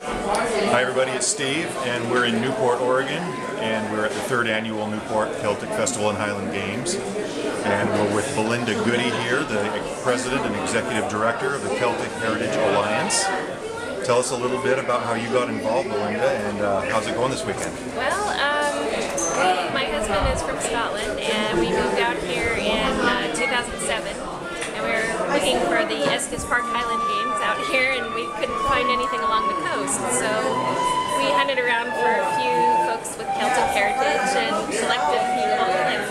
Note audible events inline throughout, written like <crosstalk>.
Hi everybody, it's Steve and we're in Newport, Oregon and we're at the third annual Newport Celtic Festival and Highland Games and we're with Belinda Goody here, the President and Executive Director of the Celtic Heritage Alliance. Tell us a little bit about how you got involved, Belinda, and uh, how's it going this weekend? Well, um, we, my husband is from Scotland and we moved out here in uh, 2007 and we were looking for the Estes Park Highland Games out here and we couldn't find anything along the coast we hunted around for a few folks with Celtic heritage and selected people and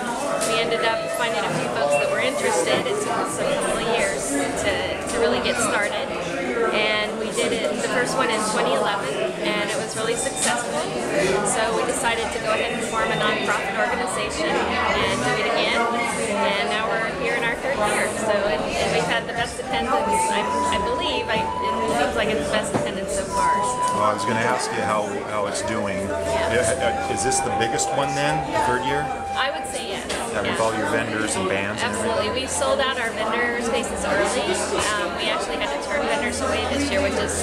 we ended up finding a few folks that were interested. It took us a couple of years to, to really get started and we did it the first one in 2011 and it was really successful. So we decided to go ahead and form a nonprofit organization and do it again and now we're here in our third year. So and, and we've had the best attendance I, I believe. I, it seems like it's the best I was going to ask you how, how it's doing. Yeah, Is this the biggest one then, the third year? I would say yes Yeah, with all your vendors and bands and Absolutely. We sold out our vendor spaces early. Um, we actually had to turn vendors away this year, which is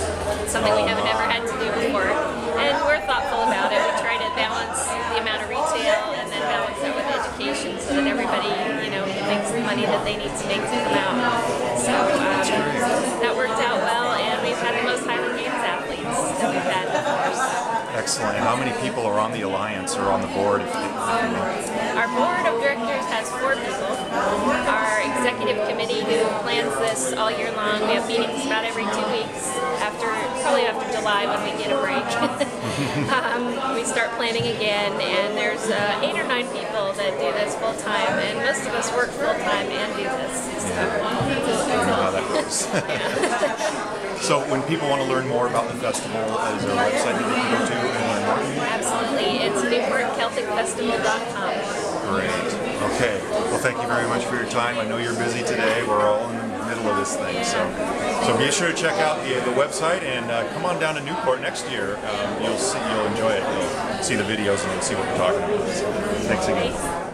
something we haven't ever had to do before. And we're thoughtful about it. We try to balance the amount of retail and then balance that with education so that everybody, you know, makes the money that they need to make to come out. So um, that worked out well, and we've had the most Highland Games athletes that we've had before. So. Excellent. How many people are on the alliance or on the board? If you, Our board of directors has four people. Our executive committee who plans this all year long, we have meetings about every two weeks after, probably after July when we get a break. <laughs> um, we start planning again and there's uh, eight or nine people that do this full time and most of us work full time and do this. So, I don't know how that goes. <laughs> so when people want to learn more about the festival, is there a website that they can go to and learn more? Absolutely. It's NewportCelticFestival.com. Great. Okay. Well, thank you very much for your time. I know you're busy today. We're all in the middle of this thing, so so be sure to check out the, the website and uh, come on down to Newport next year. Um, you'll see, you'll enjoy it. You'll see the videos and you'll see what we're talking about. So, thanks again.